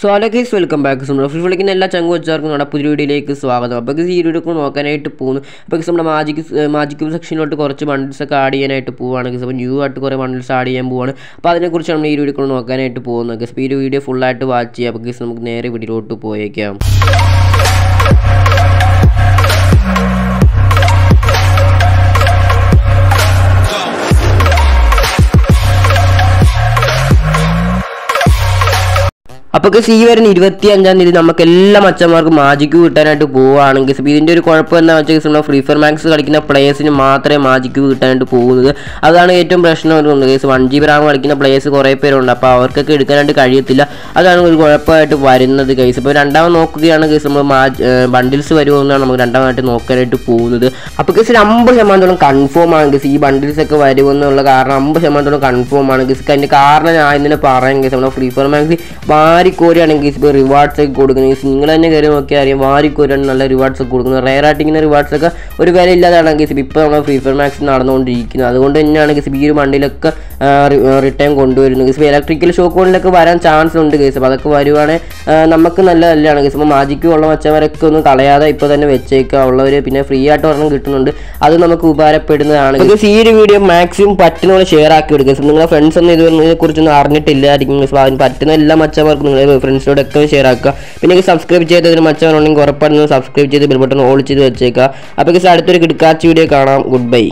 So hello guys welcome back നമ്മുടെ free വിളിക്കുന്ന എല്ലാ ചങ്കു വെച്ചാർക്കും നമ്മുടെ പുതിയ വീഡിയോയിലേക്ക് സ്വാഗതം. അപ്പോൾ ഗൈസ് ഈ വീഡിയോ നോക്കാനായിട്ട് പോകുന്നു. അപ്പോൾ ഗൈസ് നമ്മുടെ മാജിക് മാജിക് സെക്ഷനിലോട്ട് കുറച്ച് ബണ്ടിൽസ് ഒക്കെ ആഡ് ചെയ്യാനായിട്ട് പോവുകയാണ് ഗൈസ് അപ്പോൾ ന്യൂ ആയിട്ട് കുറേ ബണ്ടിൽസ് ആഡ് ചെയ്യാൻ പോവാണ്. അപ്പോൾ അതിനെക്കുറിച്ചാണ് നമ്മൾ ഈ വീഡിയോ നോക്കാനായിട്ട് പോകുന്നത് ഗൈസ് ഈ വീഡിയോ ഫുള്ളായിട്ട് വാച്ച് ചെയ്യാം. അപ്പോൾ ഗൈസ് നമുക്ക് നേരെ വീഡിയോയിലോട്ട് പോയേക്കാം. അപ്പോൾ സി വരുന്ന ഇരുപത്തി അഞ്ചാം തീയതി നമുക്ക് എല്ലാ മച്ചന്മാർക്കും മാജിക്ക് കിട്ടാനായിട്ട് പോവുകയാണെങ്കിൽ ഇതിന്റെ ഒരു കുഴപ്പം എന്താ വെച്ചാൽ നമ്മൾ ഫ്രീ ഫയർ മാക്സ് കളിക്കുന്ന പ്ലേയേഴ്സിന് മാത്രമേ മാജിക്ക് കിട്ടാനായിട്ട് പോകുന്നത്. അതാണ് ഏറ്റവും പ്രശ്നം വരുന്നത് case one G B RAM കളിക്കുന്ന പ്ലേയേഴ്സ് കുറേ പേരുണ്ട്. അപ്പോൾ അവർക്കൊക്കെ എടുക്കാനായിട്ട് കഴിയത്തില്ല. അതാണ് ഒരു കുഴപ്പമായിട്ട് വരുന്നത്. കേസ് ഇപ്പോൾ രണ്ടാമത് നോക്കുകയാണ്. കേസ് നമ്മൾ മാജ് ബണ്ടിൽസ് വരുമെന്നാണ് നമുക്ക് രണ്ടാമതായിട്ട് നോക്കാനായിട്ട് പോകുന്നത്. അപ്പോൾ കേസ് അമ്പത് ശതമാനത്തോളം കൺഫേം ആണ്. കേസ് ഈ ബണ്ടിൽസ് ഒക്കെ വരുമെന്നുള്ള കാരണം അമ്പത് ശതമാനത്തോളം കൺഫേം ആണ്. കേസ് അതിന്റെ കാരണം ഞാൻ ഇന്നലെ പറയാൻ കേസ് നമ്മുടെ ഫ്രീ ഫയർ മാക്സ് വാരിക്കോരിയാണെങ്കിൽ ഇപ്പോൾ റിവാർഡ്സ് ഒക്കെ കൊടുക്കുന്നത് നിങ്ങൾ തന്നെ കയറി നോക്കിയാൽ അറിയാം വാരിക്കോരാണ് നല്ല റിവാർഡ്സ് ഒക്കെ കൊടുക്കുന്നത്. റയർ ആയിട്ട് ഇങ്ങനെ റിവാർഡ്സ് ഒക്കെ ഒരു വില ഇല്ലാതാണ് ഗൈസ് ഇപ്പോൾ നമ്മൾ ഫ്രീ ഫയർ മാക്സ് നടന്നുകൊണ്ടിരിക്കുന്നത് അതുകൊണ്ട് തന്നെയാണ് ഈ ഒരു വണ്ടിയിലൊക്കെ റിട്ടേൺ കൊണ്ടുവരുന്നത് ഗൈസ് ഇലക്ട്രിക്കൽ ഷോക്ക് ഷോക്കുകളിലൊക്കെ വരാൻ ചാൻസ് ഉണ്ട് ഗീസ് അപ്പോൾ അതൊക്കെ വരുവാണെങ്കിൽ നമുക്ക് നല്ലതല്ലാണ് ഗീസ് ഇപ്പോൾ മാജിക്ക് ഉള്ള മച്ചവരൊക്കെ ഒന്നും കളയാതെ ഇപ്പോൾ തന്നെ വെച്ചേക്കുക. ഉള്ളവർ പിന്നെ ഫ്രീ ആയിട്ട് ഒരെണ്ണം കിട്ടുന്നുണ്ട്. അത് നമുക്ക് ഉപകാരപ്പെടുന്നതാണ് ഗീസ് ഈ ഒരു വീഡിയോ മാക്സിമം പറ്റുന്നവരെ ഷെയർ ആക്കി എടുക്കുക നിങ്ങളുടെ ഫ്രണ്ട്സ് ഒന്നും ഇതുവരെ കുറിച്ചൊന്നും അറിഞ്ഞിട്ടില്ലായിരിക്കും ഗൈസ് അതിന് പറ്റുന്ന എല്ലാ മച്ചന്മാർക്കും നിങ്ങളുടെ ഫ്രണ്ട്സിനോടൊക്കെ ഷെയർ ആക്കുക. പിന്നെ സബ്സ്ക്രൈബ് ചെയ്തതിന് മച്ചവരുണ്ടെങ്കിൽ ഉറപ്പായിട്ടും സബ്സ്ക്രൈബ് ചെയ്ത് ബെൽ ബട്ടൺ ഓൾ ചെയ്ത് വെച്ചേക്കുക. അപ്പോൾ അടുത്തൊരു കിടക്കാച്ച വീഡിയോ കാണാം. Good bye